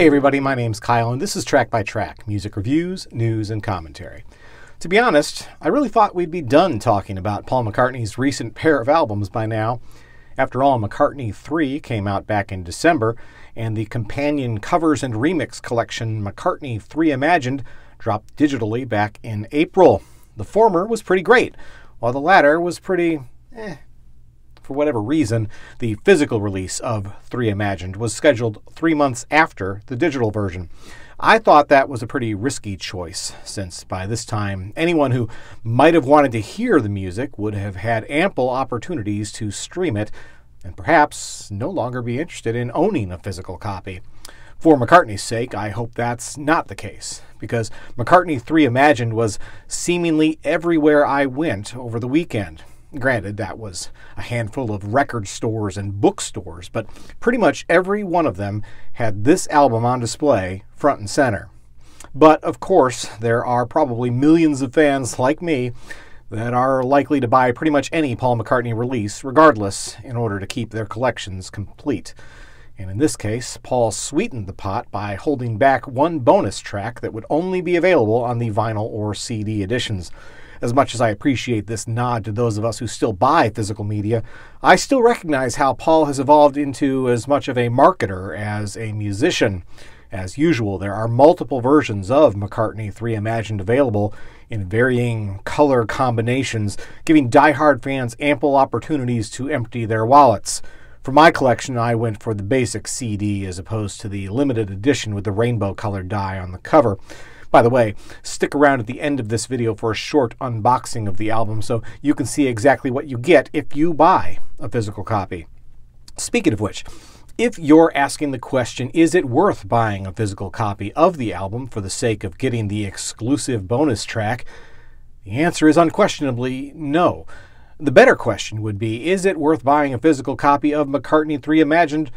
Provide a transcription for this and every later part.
Hey everybody, my name's Kyle and this is Track by Track, music reviews, news, and commentary. To be honest, I really thought we'd be done talking about Paul McCartney's recent pair of albums by now. After all, McCartney 3 came out back in December, and the companion covers and remix collection McCartney 3 Imagined dropped digitally back in April. The former was pretty great, while the latter was pretty eh, for whatever reason, the physical release of 3 Imagined was scheduled three months after the digital version. I thought that was a pretty risky choice, since by this time, anyone who might have wanted to hear the music would have had ample opportunities to stream it, and perhaps no longer be interested in owning a physical copy. For McCartney's sake, I hope that's not the case, because McCartney 3 Imagined was seemingly everywhere I went over the weekend. Granted, that was a handful of record stores and bookstores, but pretty much every one of them had this album on display front and center. But of course, there are probably millions of fans like me that are likely to buy pretty much any Paul McCartney release, regardless, in order to keep their collections complete. And in this case, Paul sweetened the pot by holding back one bonus track that would only be available on the vinyl or CD editions. As much as I appreciate this nod to those of us who still buy physical media, I still recognize how Paul has evolved into as much of a marketer as a musician. As usual, there are multiple versions of McCartney 3 Imagined available in varying color combinations, giving die-hard fans ample opportunities to empty their wallets. For my collection, I went for the basic CD as opposed to the limited edition with the rainbow colored die on the cover. By the way, stick around at the end of this video for a short unboxing of the album so you can see exactly what you get if you buy a physical copy. Speaking of which, if you're asking the question, is it worth buying a physical copy of the album for the sake of getting the exclusive bonus track, the answer is unquestionably no. The better question would be, is it worth buying a physical copy of McCartney 3 Imagined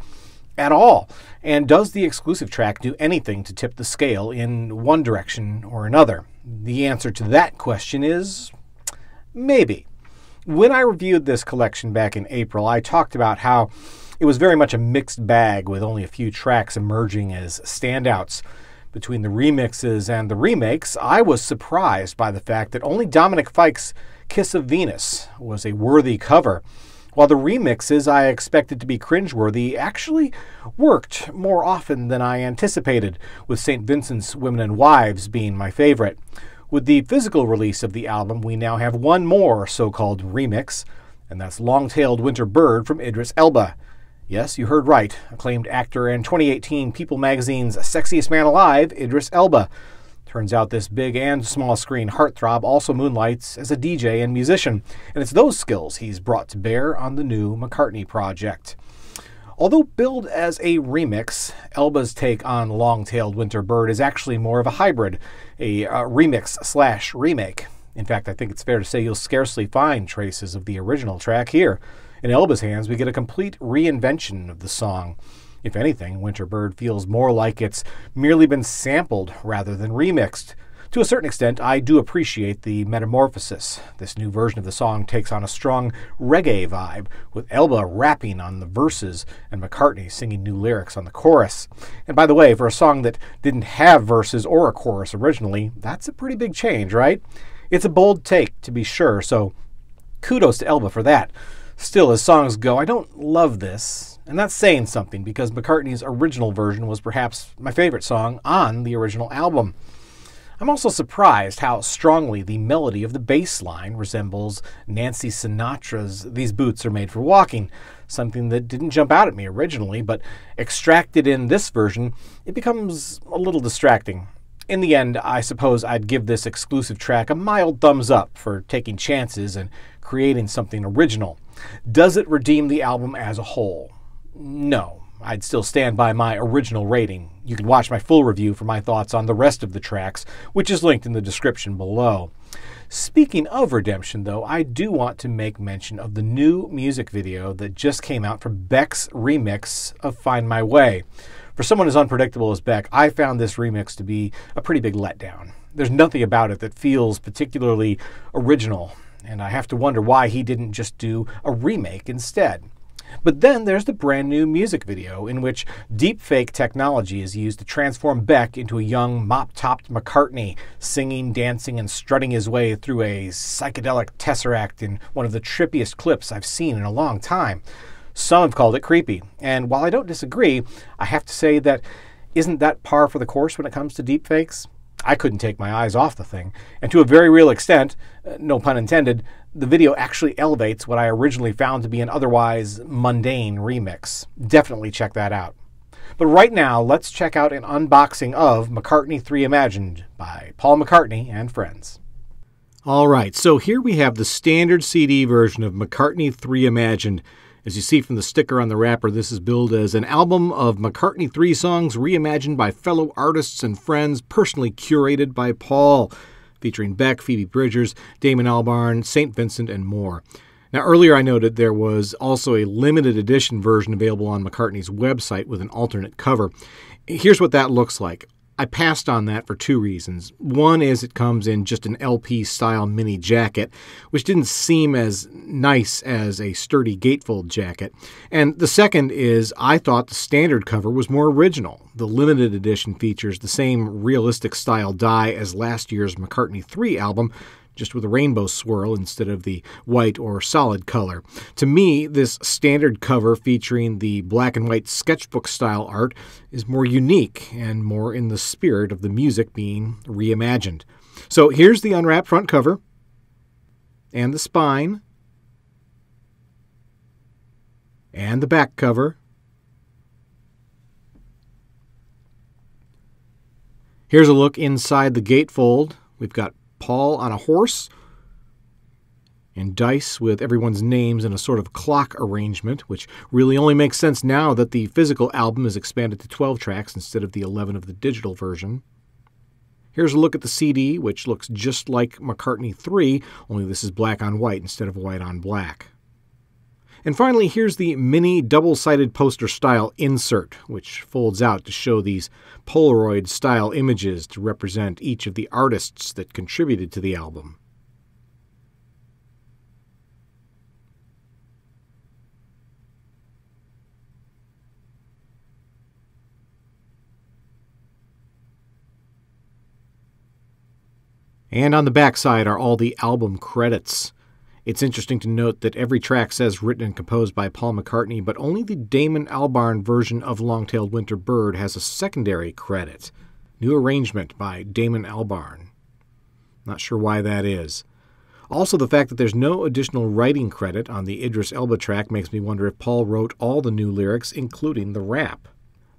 at all? And does the exclusive track do anything to tip the scale in one direction or another? The answer to that question is maybe. When I reviewed this collection back in April, I talked about how it was very much a mixed bag with only a few tracks emerging as standouts. Between the remixes and the remakes, I was surprised by the fact that only Dominic Fike's Kiss of Venus was a worthy cover while the remixes I expected to be cringeworthy actually worked more often than I anticipated, with St. Vincent's Women and Wives being my favorite. With the physical release of the album, we now have one more so called remix, and that's Long Tailed Winter Bird from Idris Elba. Yes, you heard right. Acclaimed actor and 2018 People magazine's Sexiest Man Alive, Idris Elba. Turns out this big and small screen heartthrob also moonlights as a DJ and musician, and it's those skills he's brought to bear on the new McCartney project. Although billed as a remix, Elba's take on Long Tailed Winter Bird is actually more of a hybrid, a uh, remix slash remake. In fact, I think it's fair to say you'll scarcely find traces of the original track here. In Elba's hands, we get a complete reinvention of the song. If anything, Winterbird feels more like it's merely been sampled rather than remixed. To a certain extent, I do appreciate the metamorphosis. This new version of the song takes on a strong reggae vibe, with Elba rapping on the verses and McCartney singing new lyrics on the chorus. And by the way, for a song that didn't have verses or a chorus originally, that's a pretty big change, right? It's a bold take, to be sure, so kudos to Elba for that. Still, as songs go, I don't love this. And that's saying something because McCartney's original version was perhaps my favorite song on the original album. I'm also surprised how strongly the melody of the bass line resembles Nancy Sinatra's These Boots Are Made for Walking, something that didn't jump out at me originally, but extracted in this version, it becomes a little distracting. In the end, I suppose I'd give this exclusive track a mild thumbs up for taking chances and creating something original. Does it redeem the album as a whole? No, I'd still stand by my original rating. You can watch my full review for my thoughts on the rest of the tracks, which is linked in the description below. Speaking of redemption, though, I do want to make mention of the new music video that just came out for Beck's remix of Find My Way. For someone as unpredictable as Beck, I found this remix to be a pretty big letdown. There's nothing about it that feels particularly original, and I have to wonder why he didn't just do a remake instead. But then there's the brand new music video in which deepfake technology is used to transform Beck into a young mop topped McCartney, singing, dancing, and strutting his way through a psychedelic tesseract in one of the trippiest clips I've seen in a long time. Some have called it creepy, and while I don't disagree, I have to say that isn't that par for the course when it comes to deepfakes? I couldn't take my eyes off the thing, and to a very real extent, uh, no pun intended, the video actually elevates what I originally found to be an otherwise mundane remix. Definitely check that out. But right now, let's check out an unboxing of McCartney 3 Imagined by Paul McCartney and friends. All right, so here we have the standard CD version of McCartney 3 Imagined. As you see from the sticker on the wrapper, this is billed as an album of McCartney 3 songs reimagined by fellow artists and friends, personally curated by Paul, featuring Beck, Phoebe Bridgers, Damon Albarn, St. Vincent, and more. Now, earlier I noted there was also a limited edition version available on McCartney's website with an alternate cover. Here's what that looks like. I passed on that for two reasons. One is it comes in just an LP style mini jacket, which didn't seem as nice as a sturdy gatefold jacket. And the second is I thought the standard cover was more original. The limited edition features the same realistic style die as last year's McCartney 3 album, just with a rainbow swirl instead of the white or solid color. To me, this standard cover featuring the black and white sketchbook style art is more unique and more in the spirit of the music being reimagined. So here's the unwrapped front cover and the spine and the back cover. Here's a look inside the gatefold. We've got Paul on a horse, and dice with everyone's names in a sort of clock arrangement, which really only makes sense now that the physical album is expanded to 12 tracks instead of the 11 of the digital version. Here's a look at the CD, which looks just like McCartney 3, only this is black on white instead of white on black. And finally, here's the mini double-sided poster style insert, which folds out to show these Polaroid style images to represent each of the artists that contributed to the album. And on the back side are all the album credits. It's interesting to note that every track says written and composed by Paul McCartney, but only the Damon Albarn version of Long Tailed Winter Bird has a secondary credit. New arrangement by Damon Albarn. Not sure why that is. Also, the fact that there's no additional writing credit on the Idris Elba track makes me wonder if Paul wrote all the new lyrics, including the rap.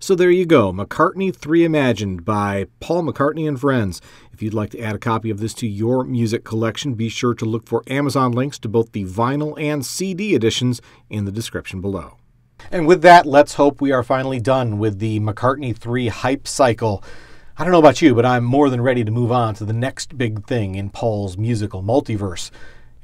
So there you go, McCartney 3 Imagined by Paul McCartney and Friends. If you'd like to add a copy of this to your music collection, be sure to look for Amazon links to both the vinyl and CD editions in the description below. And with that, let's hope we are finally done with the McCartney 3 hype cycle. I don't know about you, but I'm more than ready to move on to the next big thing in Paul's musical multiverse.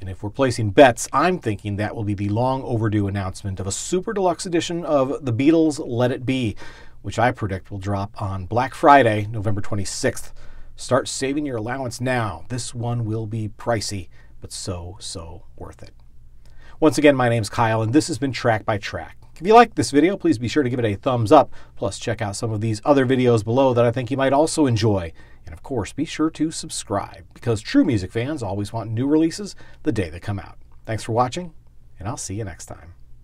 And if we're placing bets, I'm thinking that will be the long overdue announcement of a super deluxe edition of The Beatles' Let It Be, which I predict will drop on Black Friday, November 26th. Start saving your allowance now. This one will be pricey, but so, so worth it. Once again, my name's Kyle, and this has been Track by Track. If you liked this video, please be sure to give it a thumbs up. Plus, check out some of these other videos below that I think you might also enjoy. And of course, be sure to subscribe, because true music fans always want new releases the day they come out. Thanks for watching, and I'll see you next time.